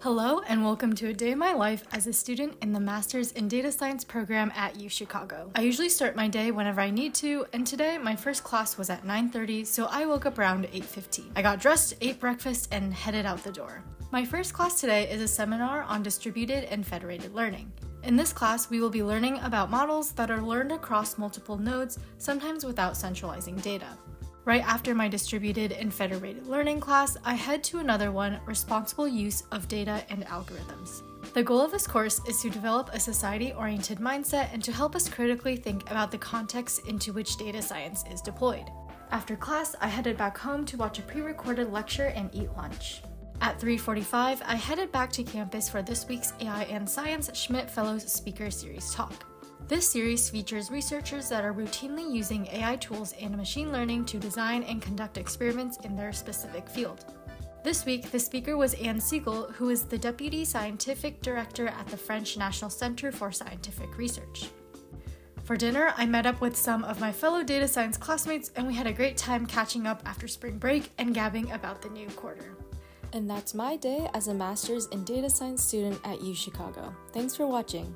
Hello, and welcome to a day in my life as a student in the Masters in Data Science program at UChicago. I usually start my day whenever I need to, and today my first class was at 9:30, so I woke up around 8:15. I got dressed, ate breakfast, and headed out the door. My first class today is a seminar on distributed and federated learning. In this class, we will be learning about models that are learned across multiple nodes, sometimes without centralizing data. Right after my distributed and federated learning class, I head to another one, responsible use of data and algorithms. The goal of this course is to develop a society oriented mindset and to help us critically think about the context into which data science is deployed. After class, I headed back home to watch a pre-recorded lecture and eat lunch. At 3:45, I headed back to campus for this week's AI and Science Schmidt Fellows Speaker Series talk. This series features researchers that are routinely using AI tools and machine learning to design and conduct experiments in their specific field. This week, the speaker was Anne Siegel, who is the Deputy Scientific Director at the French National Center for Scientific Research. For dinner, I met up with some of my fellow data science classmates, and we had a great time catching up after spring break and gabbing about the new quarter. And that's my day as a master's in data science student at U Chicago. Thanks for watching.